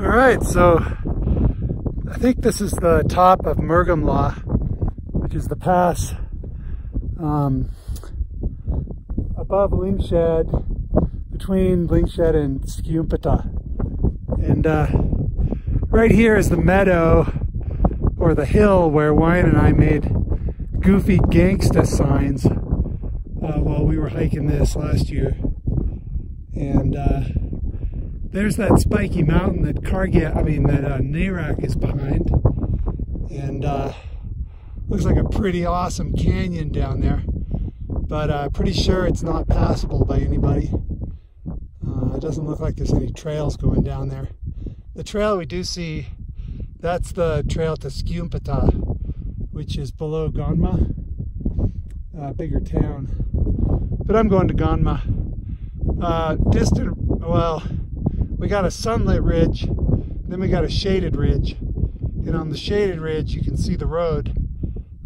All right, so I think this is the top of Murgum-La, which is the pass um, above Lyngshed, between Lyngshed and Skumpeta. And uh, right here is the meadow or the hill where Wyan and I made goofy gangsta signs uh, while we were hiking this last year. And uh, there's that spiky mountain that Cargill, I mean that uh, Narak is behind. And uh, looks like a pretty awesome canyon down there. But uh, pretty sure it's not passable by anybody. Uh, it doesn't look like there's any trails going down there. The trail we do see, that's the trail to Skumpeta, which is below Gonma, a bigger town. But I'm going to Gonma. Uh, distant, well, we got a sunlit ridge, then we got a shaded ridge. And on the shaded ridge, you can see the road.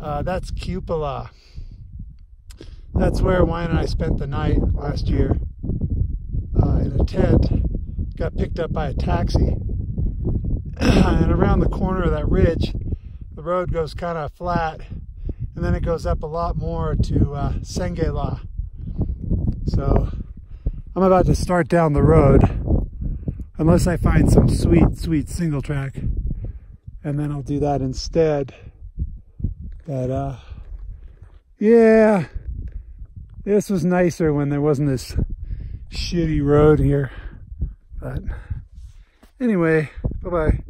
Uh, that's Cupola. That's where Wyan and I spent the night last year uh, in a tent. Got picked up by a taxi. and around the corner of that ridge, the road goes kind of flat. And then it goes up a lot more to uh, Sengela. So I'm about to start down the road unless I find some sweet, sweet single track. And then I'll do that instead. But, uh, yeah, this was nicer when there wasn't this shitty road here. But anyway, bye-bye.